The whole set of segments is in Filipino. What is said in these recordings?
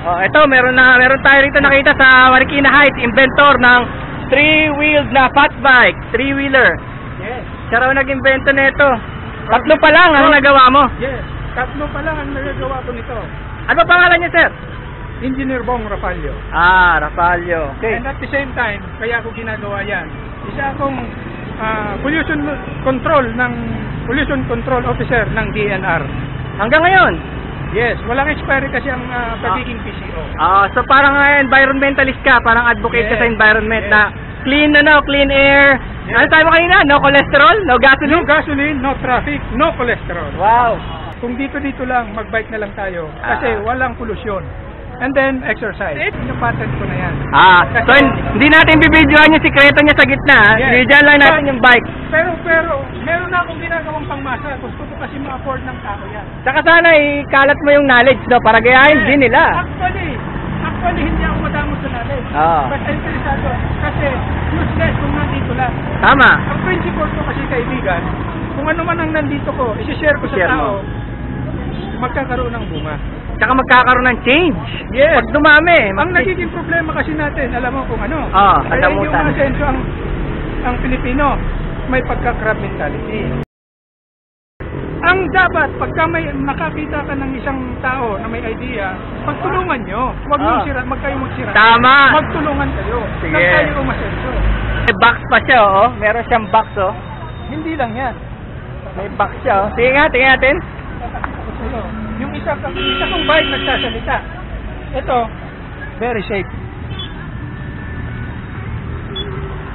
Oh, ito, meron na meron tayo rito nakita sa Marikina Heights, inventor ng three-wheeled na fat bike, three-wheeler. Yes. Siya raw nag-invento nito. Tatlo pa lang ang nagawa mo. Yes. Tatlo pa lang ang nagagawa ko nito. Ano pangalan niya, sir? Engineer Bong Rapalio. Ah, Rafalio. Okay. And at the same time, kaya ako ginagawa yan. Isa akong ah, pollution control ng pollution control officer ng DNR. Hanggang ngayon. Yes, walang expiry kasi ang ah, pagiging PCO. Ah, so parang ah, environmentalist ka, parang advocate ka sa environment yes. na clean ano, clean air. Yes. Ano tayo mo kanina? No cholesterol, no No gasoline. gasoline, no traffic, no cholesterol. Wow. Kung dito-dito lang, mag-bike na lang tayo. Kasi Ah. walang pollution. And then, exercise. Yung pattern ko na yan. Ah, so hindi natin bibidyoan yung sikreto niya sa gitna. Yes. Binidyoan lang natin yung bike. Pero, pero, meron na akong ginagawang pangmasa. Gusto ko kasi ma-afford ng tao yan. Saka sana ikalat mo yung knowledge, no? Para gayahin din nila. Actually, actually, hindi ako madamo sa knowledge. Ah. Basta interesado. Kasi, useless kung nandito lang. Tama. Ang principle ko kasi kaibigan, kung ano man ang nandito ko, isi-share ko sa tao, magkakaroon ng bunga. Tsaka magkakaroon ng change. Yes. Pag dumami. Ang mag- nagiging problema kasi natin, alam mo kung ano? Ah, Kaya yung katamutan. asenso ang, ang Pilipino, may pagka-crab mentality. Ang dapat, pagka may nakakita ka ng isang tao na may idea, pagtulungan nyo. Huwag Ah. sira, mag kayo magsira. Tama. Magtulungan kayo. Sige. Nang umasenso. May box pa siya, oh. Meron siyang box, oh. Hindi lang yan. May box siya, oh. Sige nga, tingnan natin. Papakita ko sa'yo. Yung isa, isa kong bike nagsasalita. Ito, very safe.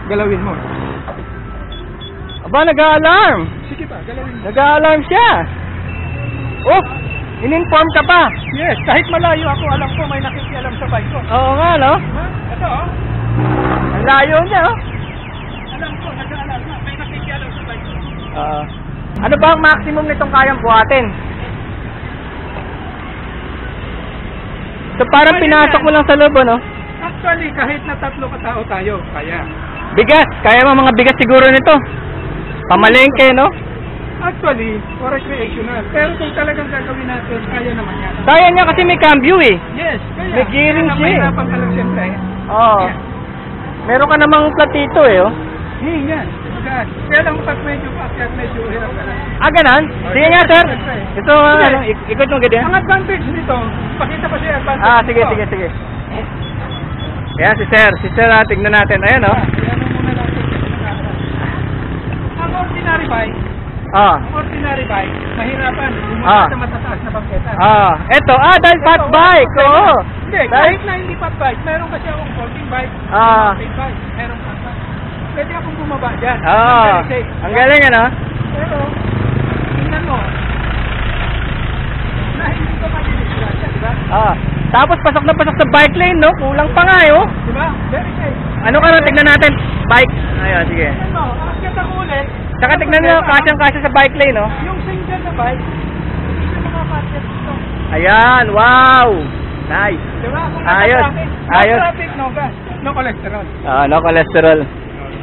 Galawin mo. Aba, nag-alarm. Sige pa, galawin mo. Nag-alarm siya. Oh, in-inform ka pa. Yes, kahit malayo ako, alam ko may nakikialam sa bike ko. Oo nga, no? Ha? Ito oh, Ang layo niya, oh. alam ko, nag-aalam na, may nakikialam sa bike ko. Oo. ano ba ang maximum nitong kayang buhatin? So parang pinasok mo lang sa loob, ano? Actually, kahit na tatlo katao tayo, kaya. Bigas. Kaya mo mga bigas siguro nito. Pamalengke, no? Actually, for recreational. Pero kung talagang gagawin natin, kaya naman yan. Kaya niya kasi may cambio, eh. Yes, kaya. May gearing Kaya siya eh. mahirapan ka lang siyempre. Oo. Meron ka namang platito, eh, oh. Hey, yan. Magaan. Kaya lang pag medyo paakyat, medyo hirap ka lang. Ah, ganon? Sige nga, sir. Ito, ano, ik- ikot mo ganyan. Ang advantage nito, pakita pa siya advantage Ah, sige, nito. sige, sige. Ayan, si sir. Si sir, ah, tignan natin. Ayan, oh. Ah, ang muna natin Ang ordinary bike, Ah. ang ordinary bike, mahirapan. Bumaba Ah. sa matataas na bangketa. Ah. Eto, ah, dahil fat Ito, bike, oo. Hindi, Dahil- kahit na hindi fat bike, meron kasi akong folding bike, Ah. bike, meron bike. Pwede akong bumaba dyan. Ah. Very safe. Ang galing, ano? Pero, tingnan mo, na hindi ko madidisgrasya, di ba? Ah. Tapos pasok na pasok sa bike lane, no? Kulang pa nga, eh, oh. Di ba? Very safe. Ano ka rin? Tignan natin. Bike. Ayun, sige. Tingnan mo, aakyat ako ulit. Saka tignan nyo, kasyang-kasya sa bike lane, oh. Yung single na bike, hindi siya makapatid dito. Ayan, wow. Nice. Di ba? Kung Ayos. naka-traffic, no Ayos. traffic, no gas, no cholesterol. Ah, no cholesterol.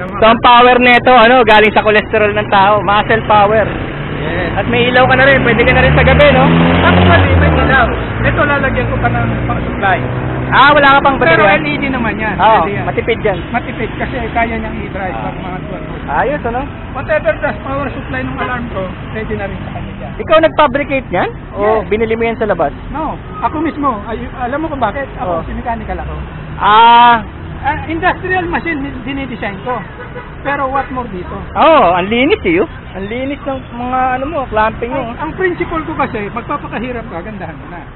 So, ang power nito, ano, galing sa cholesterol ng tao. Muscle power. Yes. At may ilaw ka na rin. Pwede ka na rin sa gabi, no? Actually, may ilaw. Ito lalagyan ko pa ng pang-supply. Ah, wala ka pang Pero baterya. LED naman yan. Oo, yan. matipid yan. Matipid kasi kaya niyang i-drive Ah. pag mga 12 volts. Ayos, ano? Whatever the power supply ng alarm ko, pwede na rin sa dyan. Ikaw nag-fabricate yan? O Yes. binili mo yan sa labas? No, ako mismo. Ay, alam mo kung bakit? Ako, Oh. si mechanical ako. Ah, Ah, industrial machine dinidesign ko. Pero what more dito? oh, ang linis eh, oh. Ang linis ng mga, ano mo, clamping mo. Ang, ang principle ko kasi, magpapakahirap ka, gandahan mo na.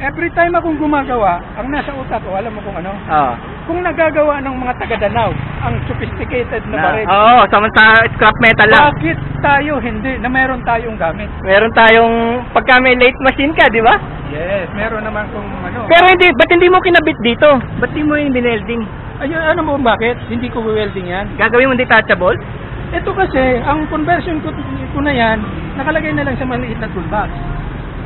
Every time akong gumagawa, ang nasa utak ko, alam mo kung ano? Ah. Kung nagagawa ng mga taga-Danau, ang sophisticated na Na, baril, oo, samanta scrap metal lang. bakit tayo hindi, na meron tayong gamit? Meron tayong, pagka may late machine ka, di ba? Yes, meron naman kung ano. Pero hindi, ba't hindi mo kinabit dito? Ba't di mo yung binelding? Ayun, ano mo bakit? Hindi ko welding yan. Gagawin mo detachable? Ito kasi, ang conversion ko, ko na yan, nakalagay na lang sa maliit na toolbox.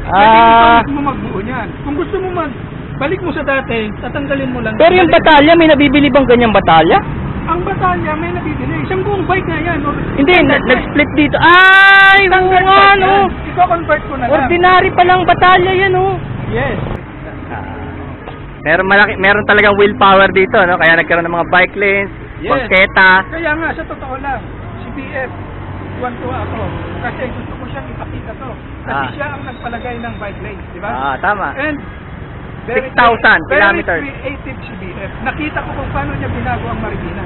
Pwede Ah, ikaw mo magbuo niyan. Kung gusto mo mag, balik mo sa dati, tatanggalin mo lang. pero yung Balik- batalya, may nabibili bang ganyang batalya? Ang batalya, may nabibili. Isang buong bike na yan. Or, Hindi, na- nag-split dito. Ay, oo Standard nga, bike no. yan. Iko-convert ko na lang. Ordinary pa lang batalya yan, oh. Yes. Meron malaki, meron talagang willpower dito, no? Kaya nagkaroon ng mga bike lanes, Yes. pangketa. Kaya nga, sa totoo lang, si BF, tuwan-tuwa ako. Kasi gusto ko siyang ipakita to. Kasi Ah. siya ang nagpalagay ng bike lane, di ba? Ah, tama. And 6,000 kilometers. Very creative si BF. Nakita ko kung paano niya binago ang Marikina.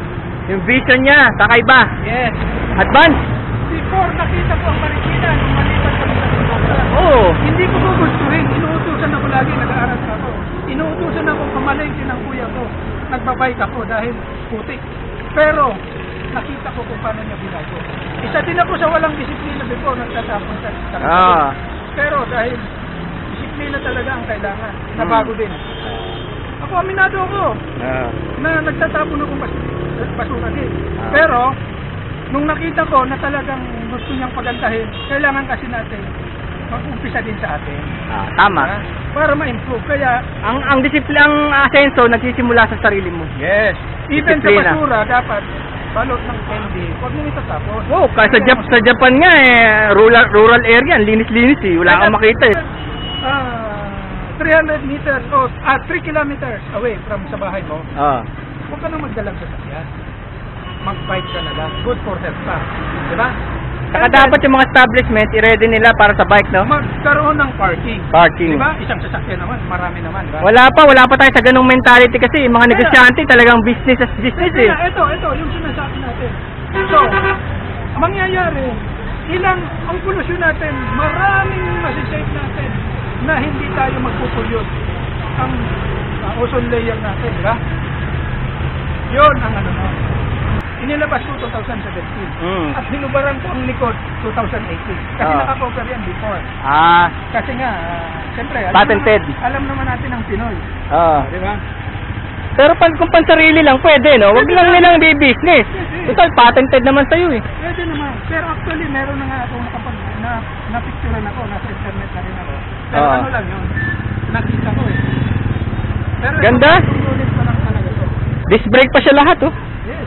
Yung vision niya, kakaiba. Yes. Advance. Before nakita ko ang Marikina, nung malipat kami sa Sumatra, Oo. hindi ko gugustuhin. Inuutusan ako lagi, nag-aaral ako. Inuutusan ako kamalengke ng kuya ko. Nagbabike ako dahil putik. Pero, nakita ko kung paano niya binago. Isa din ako sa walang disiplina before nagtatapon sa sa Ah. Pero dahil disiplina talaga ang kailangan. Nabago din. Ako, aminado ako Ah. na nagtatapon akong bas basura din. Ah. Pero, nung nakita ko na talagang gusto niyang pagandahin, kailangan kasi natin mag-umpisa din sa atin. Ah, tama. Ha? Para ma-improve. Kaya, Ang ang disiplina ang asenso nagsisimula sa sarili mo. yes, even Disiplina. sa basura, dapat balot ng candy. Huwag mong itatapon. Wow, kasi sa, Jap- sa Japan nga eh, rural rural area, ang linis-linis eh. Wala kang makita eh. Ah, 300 meters o ah, 3 kilometers away from sa bahay mo, Ah. huwag ka nang magdalang sasakyan. Mag-bike ka na lang. Good for health pa. Di ba? Saka And then, dapat yung mga establishment, i-ready nila para sa bike, no? magkaroon ng parking. Parking. Di ba? Isang sasakyan naman, marami naman, di ba? Wala pa, wala pa tayo sa ganung mentality kasi yung mga Kaya- negosyante talagang business as business Hindi eh. ito, ito, yung sinasabi natin. So, mangyayari, ilang, ang polusyon natin, maraming masisave natin na hindi tayo magpupulyot ang uh, ozone layer natin, di ba? Yun ang ano no. Inilabas ko 2017. Mm. At hinubaran ko ang likod 2018. Kasi Ah. nakacover yan before. Ah, Kasi nga, uh, siyempre, alam Patented. Naman, alam naman natin ang Pinoy. ah. Di ba? Pero pag kung pansarili lang, pwede, no? Wag Pwede lang na. nilang i-business. Total, patented naman sa'yo eh. Pwede naman. Pero actually, meron na nga ako nakapag, na, na-picturean ako, nasa internet na rin ako. Pero Ah. ano lang yun, nakita ko eh. Pero Ganda. Tutulit pa lang talaga to. Disc brake pa siya lahat, oh. Yes.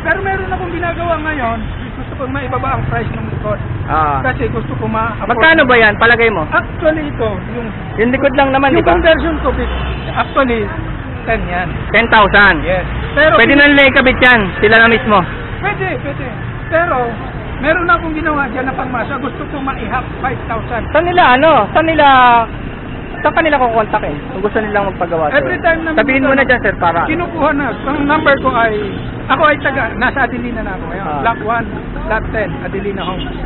Pero meron akong ginagawa ngayon, gusto kong maibaba ang price ng likod. Ah. Kasi gusto ko ma Magkano ba yan? Palagay mo? Actually ito, yung, Yung likod lang naman, di yung ba? conversion ko, actually, 10 yan. 10,000. Yes. Pero Pwede na nila ikabit yan. Sila na mismo. Pwede, pwede. Pero, meron na akong ginawa dyan na pangmasa. Gusto ko maihap 5,000. Saan nila, ano? Saan nila... Saan kanila kukontakin? Kung gusto nilang magpagawa sa'yo? Every time na Sabihin mo na dyan, sir, para... Kinukuha na. Ang number ko ay, ako ay taga, nasa Adelina na ako ngayon. Ah. Block 1, lot 10, Adelina Homes.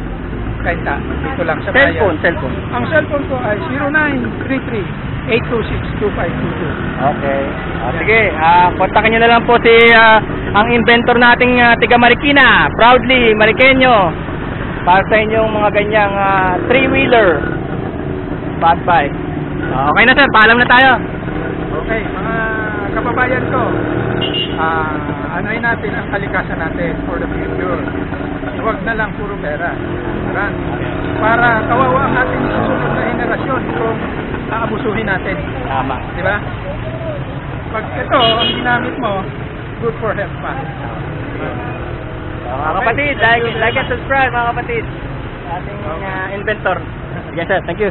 Kenta, dito lang sa bayan. Cellphone, cellphone. Ang cellphone ko ay 0933-826-2522. Okay. Ah, sige, ah, kontakin nyo na lang po si ah, ang inventor nating ah, tiga Marikina. Proudly, Marikenyo. Para sa inyong mga ganyang ah, three-wheeler. Fat bike. Ah, okay na sir, paalam na tayo. Okay, mga kababayan ko, ah anoy natin ang kalikasan natin for the future. Huwag na lang puro pera. Para, para kawawa ang ating susunod na henerasyon kung aabusuhin natin. Tama. Di ba? Pag ito, ang ginamit mo, good for health pa. Mga kapatid, like, like and subscribe mga kapatid. Ating ah, inventor. Yes sir, thank you.